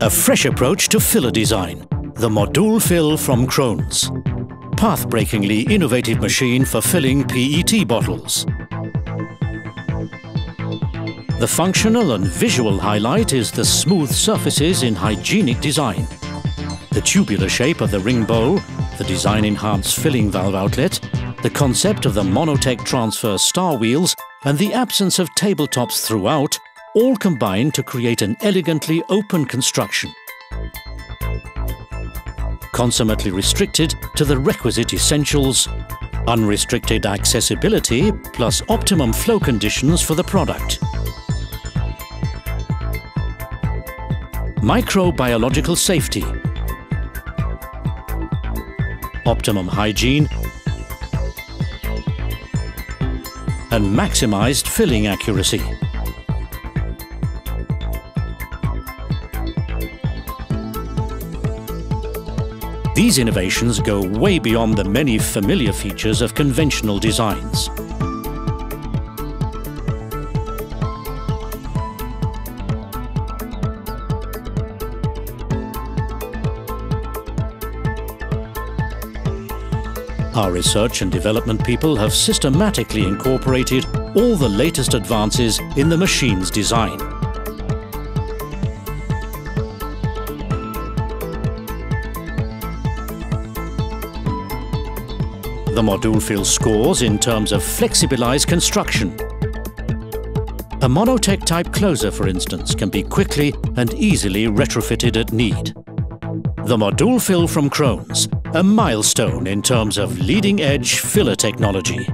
A fresh approach to filler design, the Modulfill from Krones. Path-breakingly innovative machine for filling PET bottles. The functional and visual highlight is the smooth surfaces in hygienic design. The tubular shape of the ring bowl, the design-enhanced filling valve outlet, the concept of the Monotech transfer star wheels and the absence of tabletops throughout all combine to create an elegantly open construction. Consummately restricted to the requisite essentials, unrestricted accessibility plus optimum flow conditions for the product. Microbiological safety, optimum hygiene and maximized filling accuracy. These innovations go way beyond the many familiar features of conventional designs. Our research and development people have systematically incorporated all the latest advances in the machine's design. The Modulfill scores in terms of flexibilized construction. A monotech type closer, for instance, can be quickly and easily retrofitted at need. The Modulfill from Krones, a milestone in terms of leading-edge filler technology.